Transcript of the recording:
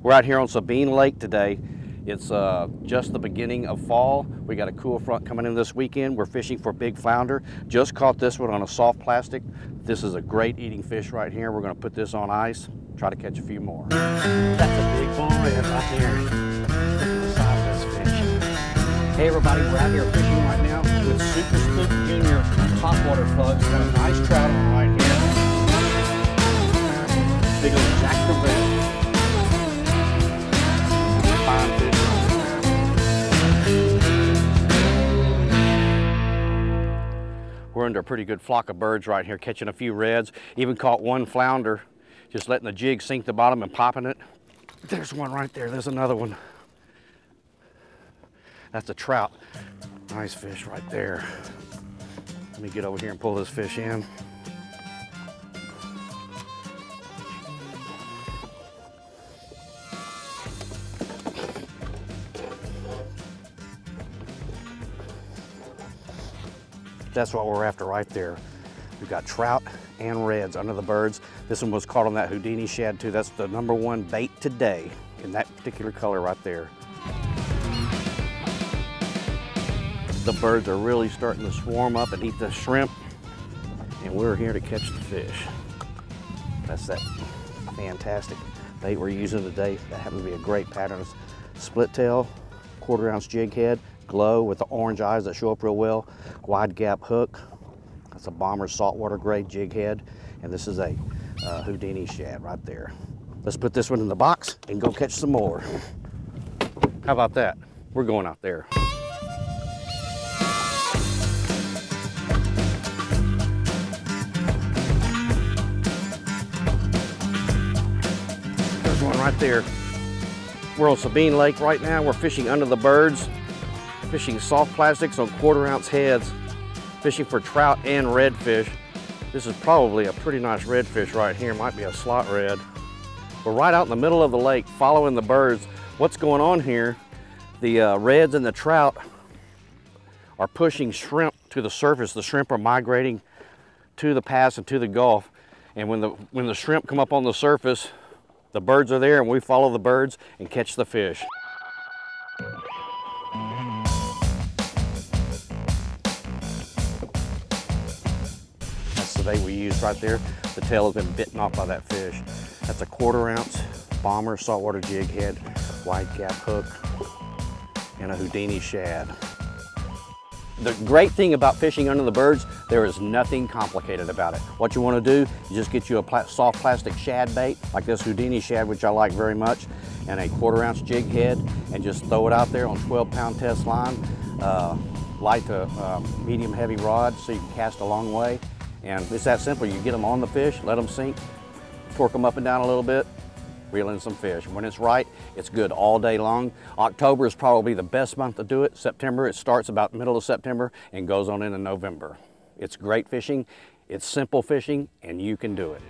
We're out here on Sabine Lake today. It's uh, just the beginning of fall. We got a cool front coming in this weekend. We're fishing for big flounder. Just caught this one on a soft plastic. This is a great eating fish right here. We're gonna put this on ice, try to catch a few more. That's a big. Hey everybody, we're out here fishing right now with Super Spook Junior topwater plugs. Got a nice trout on right here. A pretty good flock of birds right here, catching a few reds. Even caught one flounder, just letting the jig sink the bottom and popping it. There's one right there, there's another one. That's a trout. Nice fish right there. Let me get over here and pull this fish in. That's what we're after right there. We've got trout and reds under the birds. This one was caught on that Houdini shad too. That's the number one bait today in that particular color right there. The birds are really starting to swarm up and eat the shrimp. And we're here to catch the fish. That's that fantastic bait we're using today. That happens to be a great pattern. Split tail, quarter ounce jig head, glow with the orange eyes that show up real well, wide gap hook. That's a Bomber saltwater grade jig head. And this is a uh, Houdini shad right there. Let's put this one in the box and go catch some more. How about that? We're going out there. There's one right there. We're on Sabine Lake right now. We're fishing under the birds, fishing soft plastics on quarter ounce heads, fishing for trout and redfish. This is probably a pretty nice redfish right here. Might be a slot red. We're right out in the middle of the lake following the birds. What's going on here, the uh, reds and the trout are pushing shrimp to the surface. The shrimp are migrating to the pass and to the Gulf. And when the, when the shrimp come up on the surface, the birds are there and we follow the birds and catch the fish. We used right there. The tail has been bitten off by that fish. That's a quarter ounce bomber saltwater jig head, wide gap hook, and a Houdini shad. The great thing about fishing under the birds, there is nothing complicated about it. What you want to do, you just get you a pla soft plastic shad bait, like this Houdini shad, which I like very much, and a quarter ounce jig head, and just throw it out there on 12 pound test line, uh, light to uh, medium heavy rod so you can cast a long way. And it's that simple. You get them on the fish, let them sink, torque them up and down a little bit, reel in some fish. When it's right, it's good all day long. October is probably the best month to do it. September, it starts about middle of September and goes on into November. It's great fishing, it's simple fishing, and you can do it.